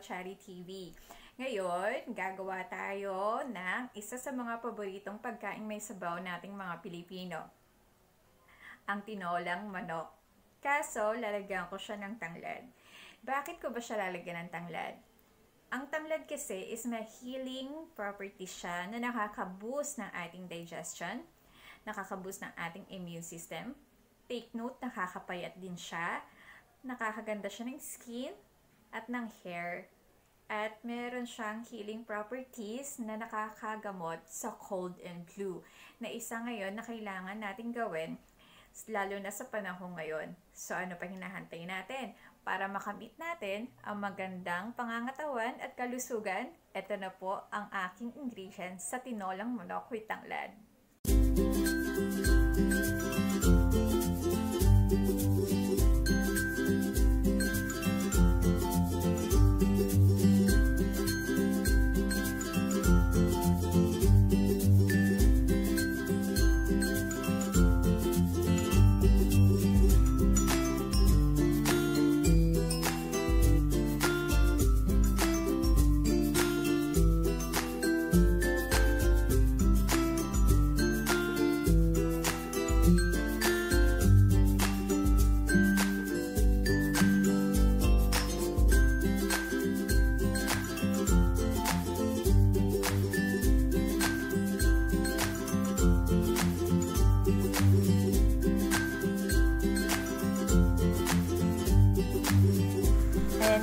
Cherry TV. Ngayon, gagawa tayo ng isa sa mga paboritong pagkain may sabaw nating mga Pilipino. Ang tinolang manok. Kaso, lalagyan ko siya ng tanglad. Bakit ko ba siya lalagyan ng tanglad? Ang tanglad kasi is may healing properties siya na nakaka-boost ng ating digestion, nakaka-boost ng ating immune system. Take note, nakakapayat din siya, nakakaganda siya ng skin at ng hair at meron siyang healing properties na nakakagamot sa cold and flu na isa ngayon na kailangan natin gawin lalo na sa panahon ngayon. So ano pa hinahantay natin? Para makamit natin ang magandang pangangatawan at kalusugan, ito na po ang aking ingredients sa tinolang manok with tanglad.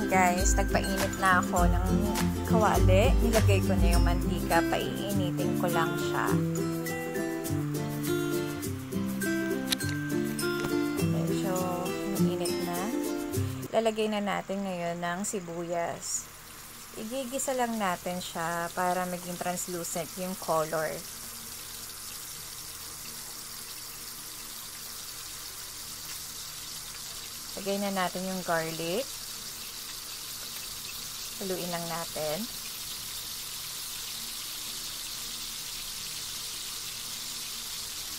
Guys, nagpainit na ako ng kawali. Nilagay ko na yung mantika. Paiinitin ko lang siya. Medyo mainit na. Lalagay na natin ngayon ng sibuyas. Igigisa lang natin siya para maging translucent yung color. Lagay na natin yung garlic. Haluin lang natin.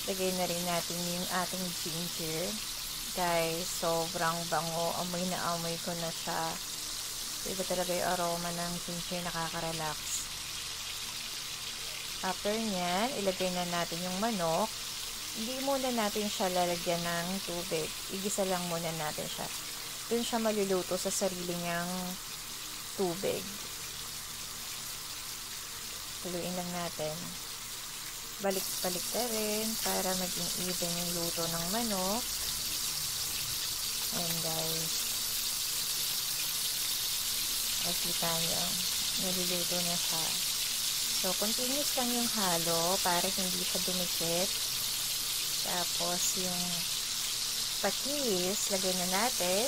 Lagay na rin natin yung ating ginger. Guys, sobrang bango. Amoy na amoy ko na siya. Iba talaga yung aroma ng ginger. Nakaka-relax. After nyan, ilagay na natin yung manok. Hindi muna natin siya lalagyan ng tubig. Igisa lang muna natin siya. Doon siya maluluto sa sarili niyang tubig. Haluin lang natin. Balik-balik na rin para maging even yung luto ng manok. And guys, makikita nyo, naluluto na siya. So, continuous lang yung halo para hindi siya dumikit. Tapos, yung patis, lagay na natin.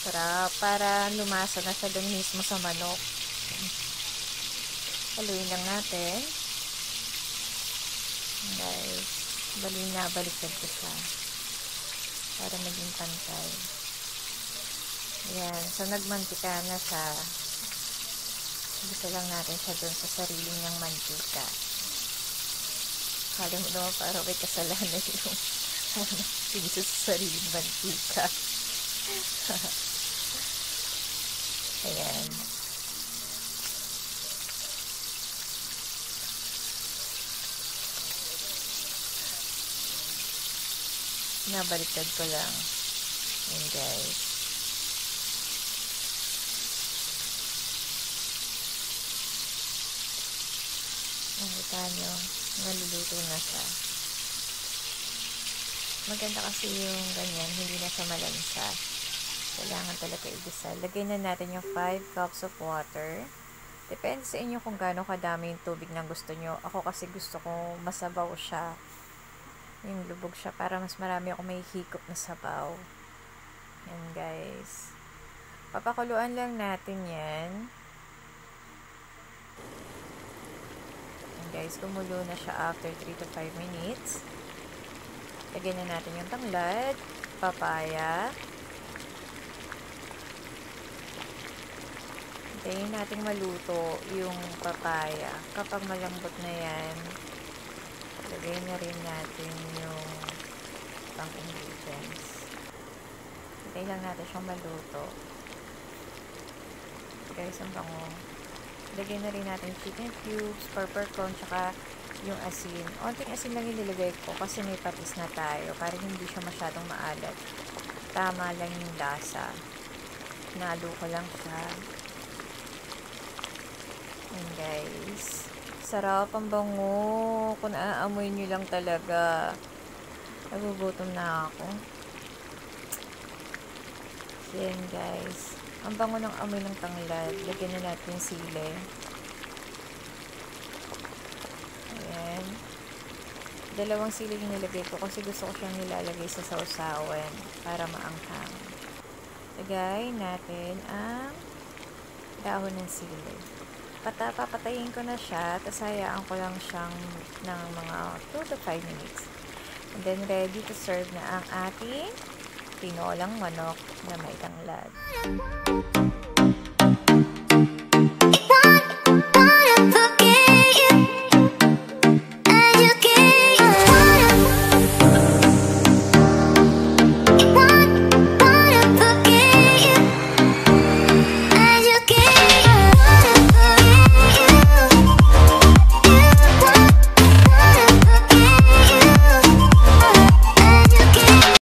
Sarap. Para lumasa na siya dun mismo sa manok. Haluin lang natin. Guys, bali na baliktad ko siya. Para maging pantay. Ayan. So, nagmantika na siya. Gusto lang natin siya dun sa sarili niyang mantika. Kala mo naman parang may kasalanan yung sige sa sariling mantika. Ayan. Nabaliktad ko lang. Ayan guys. Nakita nyo, naluluto na siya. Maganda kasi yung ganyan, hindi na siya malansa. Kailangan talaga igisa. Lagay na natin yung 5 cups of water. Depende sa inyo kung gaano kadami yung tubig na gusto nyo. Ako kasi gusto ko masabaw siya. Yung lubog siya para mas marami ako may hikop na sabaw. Yan guys. Papakuluan lang natin yan. Yan guys, kumulo na siya after 3 to 5 minutes. Lagyan na natin yung tanglad, papaya, Hintayin natin maluto yung papaya. Kapag malambot na yan, lagay na rin natin yung pang ingredients. Hintayin lang natin siyang maluto. guys, ang bango. Lagyan na rin natin chicken cubes, pepper corn, tsaka yung asin. Onting asin lang inilagay ko kasi may patis na tayo para hindi siya masyadong maalat. Tama lang yung lasa. Nalo ko lang siya. Ayan guys. Sarap ang bango. Kung naaamoy nyo lang talaga. Nagugutom na ako. Yan guys. Ang bango ng amoy ng tanglad. Lagyan na natin sili. Ayan. Dalawang sili yung nilagay ko kasi gusto ko siyang nilalagay sa sausawan para maanghang. Lagay natin ang dahon ng sili. Pata, papatayin ko na siya, tapos hayaan ko lang siyang ng mga 2 to 5 minutes. And then, ready to serve na ang ating tinolang manok na may tanglad.